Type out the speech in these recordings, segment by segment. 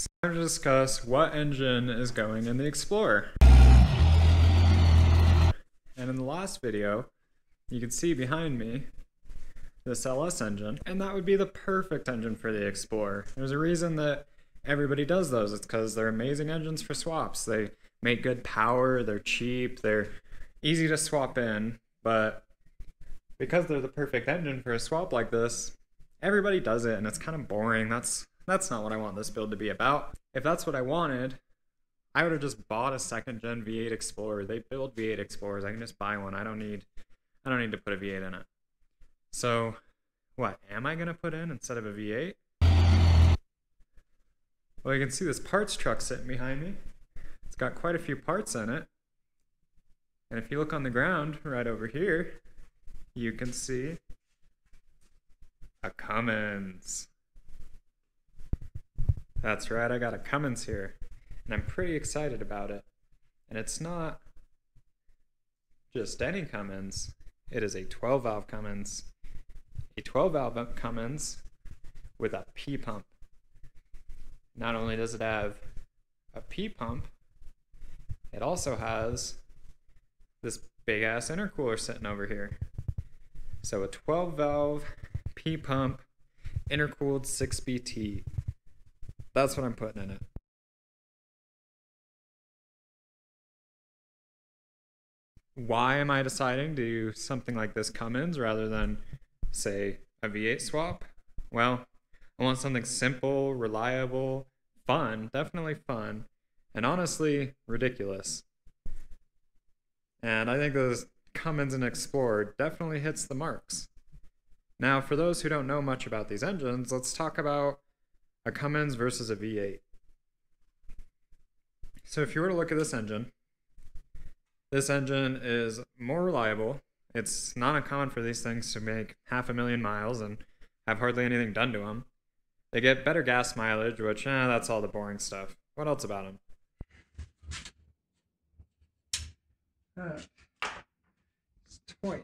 It's time to discuss what engine is going in the Explorer. And in the last video, you can see behind me this LS engine, and that would be the perfect engine for the Explorer. There's a reason that everybody does those. It's because they're amazing engines for swaps. They make good power, they're cheap, they're easy to swap in, but because they're the perfect engine for a swap like this, everybody does it and it's kind of boring. That's that's not what I want this build to be about. If that's what I wanted, I would have just bought a second gen V8 Explorer. They build V8 Explorers. I can just buy one. I don't need I don't need to put a V8 in it. So, what am I going to put in instead of a V8? Well, you can see this parts truck sitting behind me. It's got quite a few parts in it. And if you look on the ground right over here, you can see a Cummins. That's right, I got a Cummins here. And I'm pretty excited about it. And it's not just any Cummins, it is a 12 valve Cummins. A 12 valve Cummins with a P pump. Not only does it have a P pump, it also has this big ass intercooler sitting over here. So a 12 valve P pump intercooled 6BT. That's what I'm putting in it. Why am I deciding to do something like this Cummins rather than, say, a V8 swap? Well, I want something simple, reliable, fun, definitely fun, and honestly, ridiculous. And I think those Cummins and Explorer definitely hits the marks. Now, for those who don't know much about these engines, let's talk about a Cummins versus a V8. So if you were to look at this engine, this engine is more reliable. It's not uncommon for these things to make half a million miles and have hardly anything done to them. They get better gas mileage, which, eh, that's all the boring stuff. What else about them? Uh, it's toy.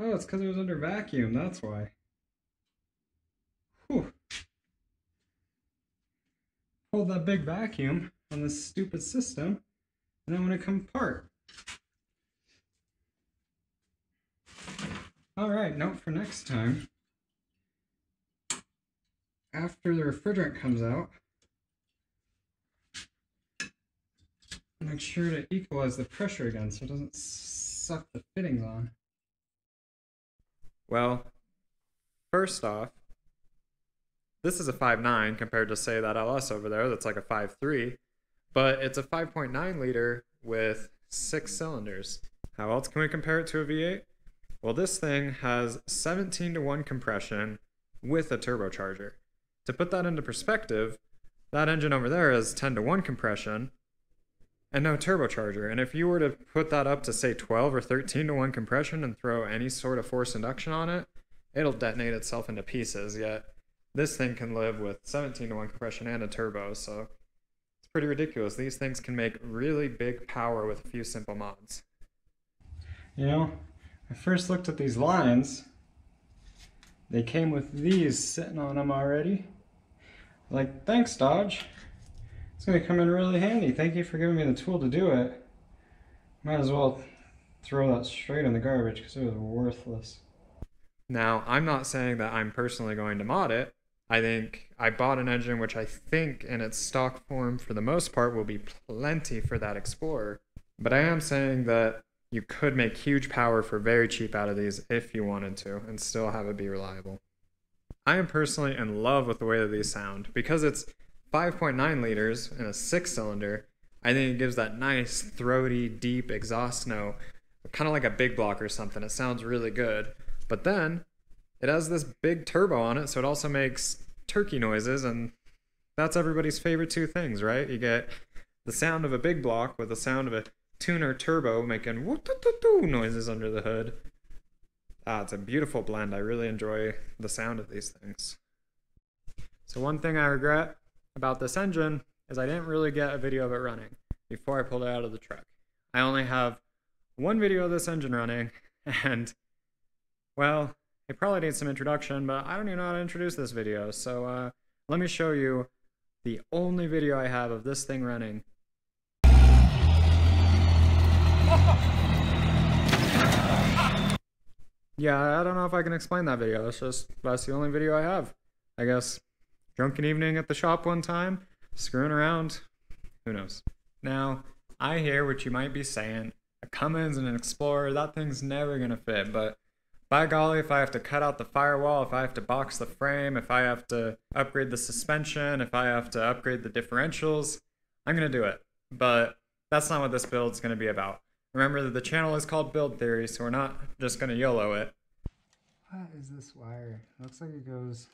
Oh, it's because it was under vacuum, that's why. Hold that big vacuum on this stupid system, and when it come apart. Alright, note for next time. After the refrigerant comes out, make sure to equalize the pressure again so it doesn't suck the fittings on. Well, first off, this is a 5.9 compared to say that LS over there that's like a 5.3, but it's a 5.9 liter with six cylinders. How else can we compare it to a V8? Well, this thing has 17 to 1 compression with a turbocharger. To put that into perspective, that engine over there has 10 to 1 compression and no turbocharger. And if you were to put that up to say 12 or 13 to 1 compression and throw any sort of forced induction on it, it'll detonate itself into pieces. Yet this thing can live with 17 to 1 compression and a turbo, so it's pretty ridiculous. These things can make really big power with a few simple mods. You know, I first looked at these lines. They came with these sitting on them already. Like, thanks Dodge. It's going to come in really handy. Thank you for giving me the tool to do it. Might as well throw that straight in the garbage because it was worthless. Now, I'm not saying that I'm personally going to mod it. I think I bought an engine which I think in its stock form for the most part will be plenty for that Explorer. But I am saying that you could make huge power for very cheap out of these if you wanted to and still have it be reliable. I am personally in love with the way that these sound because it's 5.9 liters in a six cylinder, I think it gives that nice, throaty, deep exhaust note, kind of like a big block or something. It sounds really good. But then it has this big turbo on it, so it also makes turkey noises, and that's everybody's favorite two things, right? You get the sound of a big block with the sound of a tuner turbo making noises under the hood. Ah, it's a beautiful blend. I really enjoy the sound of these things. So one thing I regret about this engine is I didn't really get a video of it running before I pulled it out of the truck. I only have one video of this engine running, and well, it probably needs some introduction, but I don't even know how to introduce this video. So uh, let me show you the only video I have of this thing running. Yeah, I don't know if I can explain that video. It's just, that's the only video I have. I guess drunken evening at the shop one time, screwing around, who knows. Now, I hear what you might be saying. A Cummins and an Explorer, that thing's never gonna fit, but by golly, if I have to cut out the firewall, if I have to box the frame, if I have to upgrade the suspension, if I have to upgrade the differentials, I'm going to do it. But that's not what this build's going to be about. Remember that the channel is called Build Theory, so we're not just going to YOLO it. What is this wire? It looks like it goes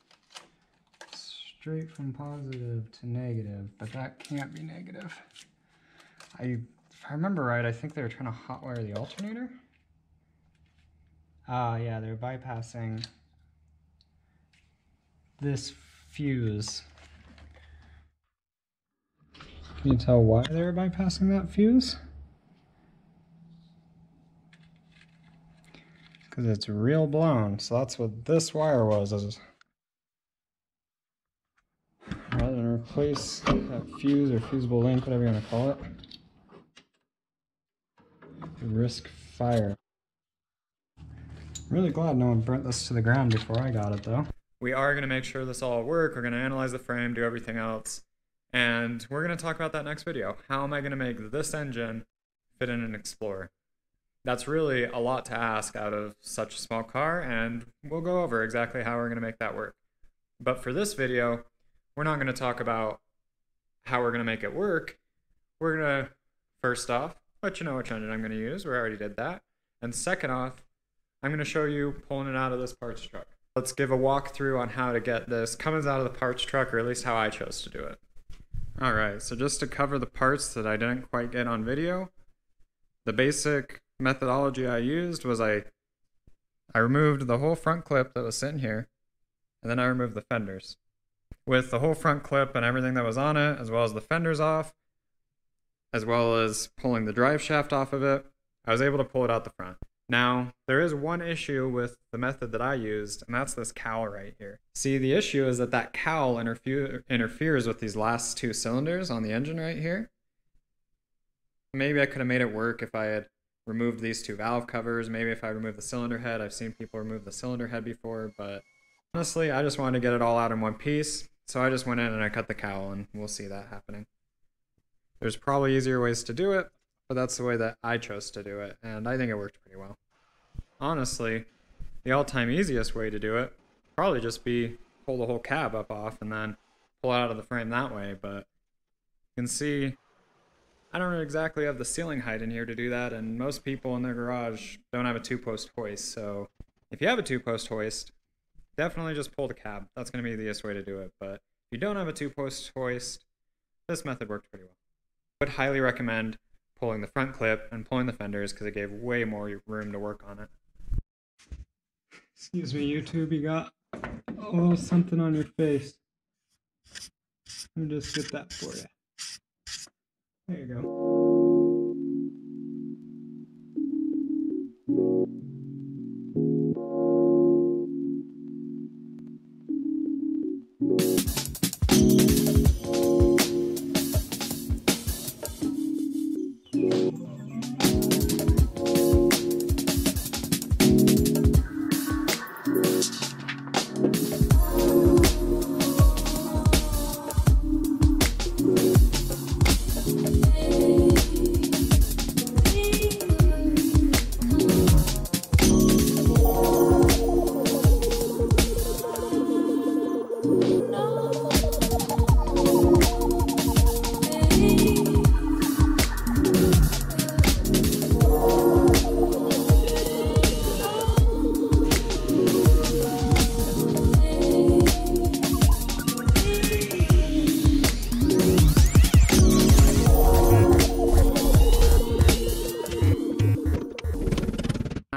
straight from positive to negative, but that can't be negative. I, if I remember right, I think they were trying to hotwire the alternator. Ah, yeah, they're bypassing this fuse. Can you tell why they were bypassing that fuse? Because it's real blown, so that's what this wire was. Rather than replace that fuse or fusible link, whatever you want to call it, risk fire. Really glad no one burnt this to the ground before I got it though. We are going to make sure this all work. We're going to analyze the frame, do everything else. And we're going to talk about that next video. How am I going to make this engine fit in an Explorer? That's really a lot to ask out of such a small car, and we'll go over exactly how we're going to make that work. But for this video, we're not going to talk about how we're going to make it work. We're going to, first off, let you know which engine I'm going to use. We already did that. And second off, I'm going to show you pulling it out of this parts truck. Let's give a walkthrough on how to get this Cummins out of the parts truck, or at least how I chose to do it. All right, so just to cover the parts that I didn't quite get on video, the basic methodology I used was I I removed the whole front clip that was sitting here, and then I removed the fenders. With the whole front clip and everything that was on it, as well as the fenders off, as well as pulling the drive shaft off of it, I was able to pull it out the front. Now, there is one issue with the method that I used, and that's this cowl right here. See, the issue is that that cowl interferes with these last two cylinders on the engine right here. Maybe I could have made it work if I had removed these two valve covers. Maybe if I removed the cylinder head. I've seen people remove the cylinder head before, but honestly, I just wanted to get it all out in one piece. So I just went in and I cut the cowl, and we'll see that happening. There's probably easier ways to do it, but that's the way that I chose to do it, and I think it worked pretty well. Honestly, the all-time easiest way to do it probably just be pull the whole cab up off and then pull it out of the frame that way, but you can see I don't exactly have the ceiling height in here to do that, and most people in their garage don't have a two-post hoist, so if you have a two-post hoist, definitely just pull the cab. That's going to be the easiest way to do it, but if you don't have a two-post hoist, this method worked pretty well. I would highly recommend pulling the front clip and pulling the fenders because it gave way more room to work on it. Excuse me, YouTube, you got oh something on your face. Let me just get that for you. There you go.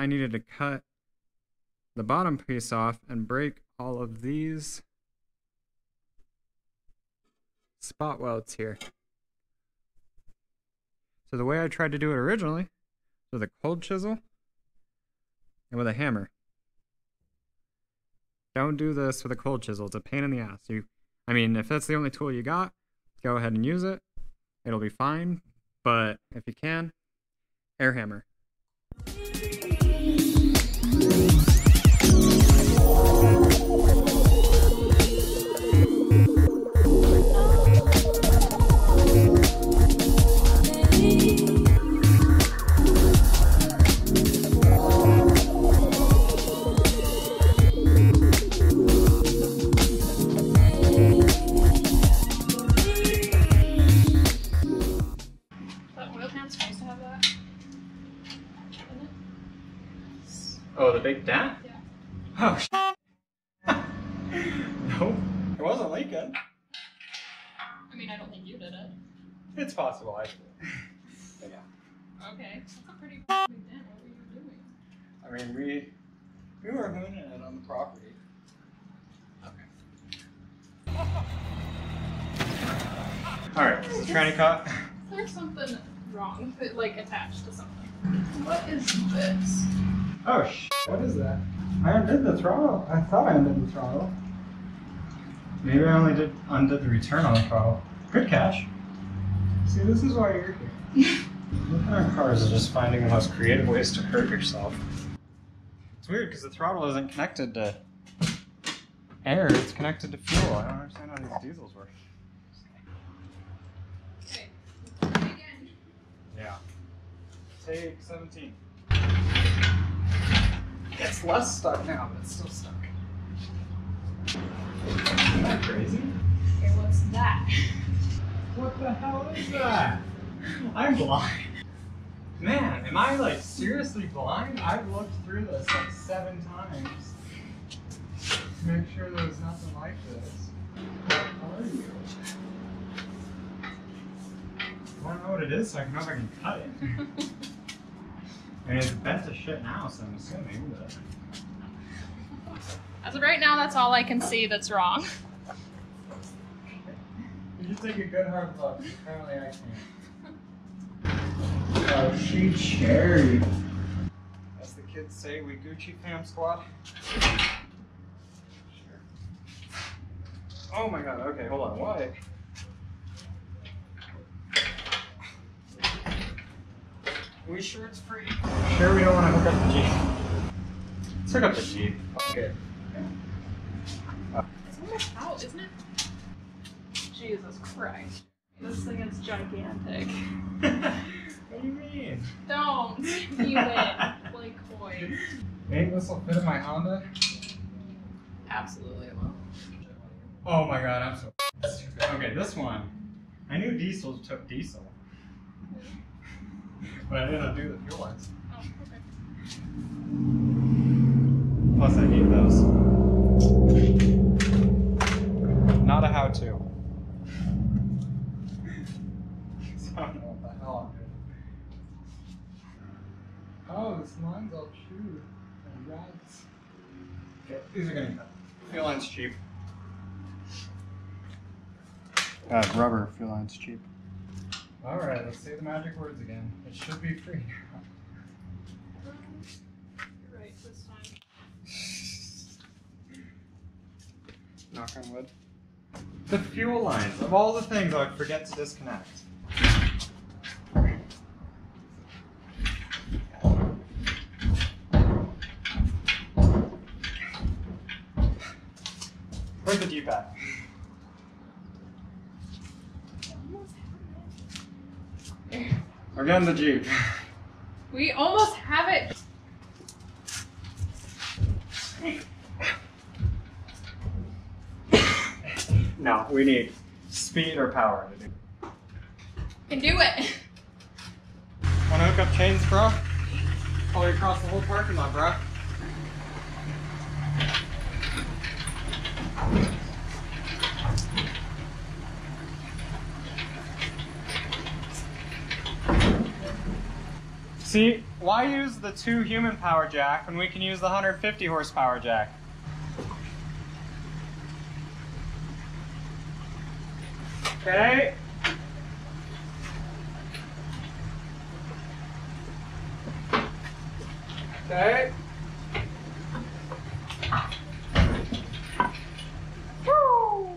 Needed to cut the bottom piece off and break all of these spot welds here. So the way I tried to do it originally, with a cold chisel and with a hammer. Don't do this with a cold chisel. It's a pain in the ass. You, I mean, if that's the only tool you got, go ahead and use it. It'll be fine. But if you can, air hammer. No, it wasn't leaking. I mean, I don't think you did it. It's possible I did. But yeah. Okay. That's a pretty big dent. What were you doing? I mean, we we were hooning it on the property. Okay. All right, this is tranny cut. There's something wrong. It, like attached to something. What is this? Oh sh! What is that? I undid the throttle. I thought I undid the throttle. Maybe I only did undid the return on the throttle. Good catch. See, this is why you're here. Looking at cars is just finding the most creative ways to hurt yourself. It's weird because the throttle isn't connected to air; it's connected to fuel. I don't understand how these diesels work. Okay. Again. Yeah. Take 17. It's less stuck now, but it's still stuck. Isn't that crazy? Okay, what's that? What the hell is that? I'm blind. Man, am I like seriously blind? I've looked through this like seven times to make sure there's nothing like this. How are you? I don't know what it is, so I can know if I can cut it. and it's bent to shit now, so I'm assuming that. As of right now, that's all I can see that's wrong. You just take a good hard look. Apparently, I can't. Oh, she cherry. As the kids say, we Gucci fam squad. Sure. Oh my god, okay, hold on, what? we sure it's free? Sure we don't want to hook up the Jeep. Let's hook up the Jeep. Okay. It's almost out, isn't it? Jesus Christ. This thing is gigantic. what do you mean? Don't. You win. Play coy. Ain't this will fit in my Honda? Absolutely will. Oh my god, I'm so stupid. Okay, this one. I knew diesels took diesel. But I didn't do the fuel lines. Oh, okay. Plus, I need those. Not a how to. so I don't know what the hell I'm doing. Oh, this line's all true. Congrats. Okay, these are gonna cut. Fuel line's cheap. Uh, rubber fuel line's cheap. Alright, let's say the magic words again. It should be free now. Um, You're right this time. Knock on wood. The fuel lines, of all the things I would forget to disconnect. Where's the Jeep at? Almost. We're getting the Jeep. We almost have it. We need speed or power to do. it. Can do it. Wanna hook up chains, bro? All the way across the whole parking lot, bro. See, why use the two human power jack when we can use the 150 horsepower jack? Okay. Okay. Woo.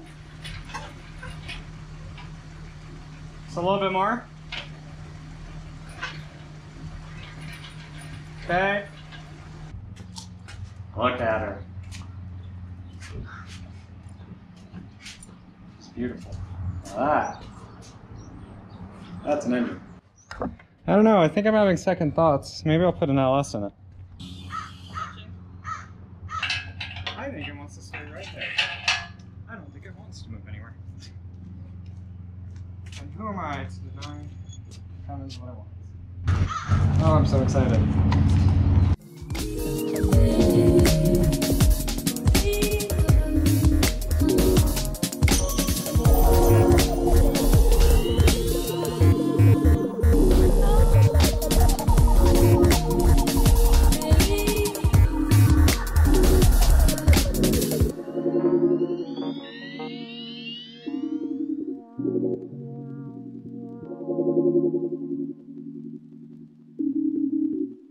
It's a little bit more. Okay. Look at her. It's beautiful. Ah. That's an engine. I don't know. I think I'm having second thoughts. Maybe I'll put an LS in it. I think it wants to stay right there. I don't think it wants to move anywhere. And who am I to deny Cummins what I want? Oh, I'm so excited.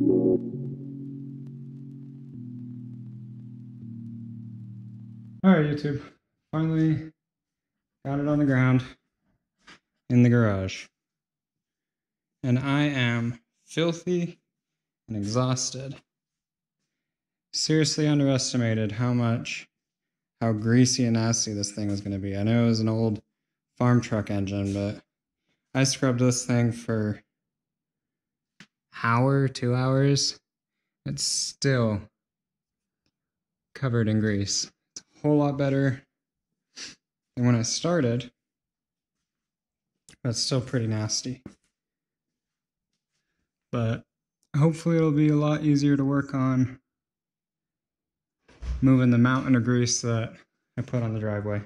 All right, YouTube. Finally got it on the ground in the garage. And I am filthy and exhausted. Seriously underestimated how much, how greasy and nasty this thing was going to be. I know it was an old farm truck engine, but I scrubbed this thing for hour, two hours. It's still covered in grease It's a whole lot better than when I started, but it's still pretty nasty. But hopefully, it'll be a lot easier to work on moving the mountain of grease that I put on the driveway.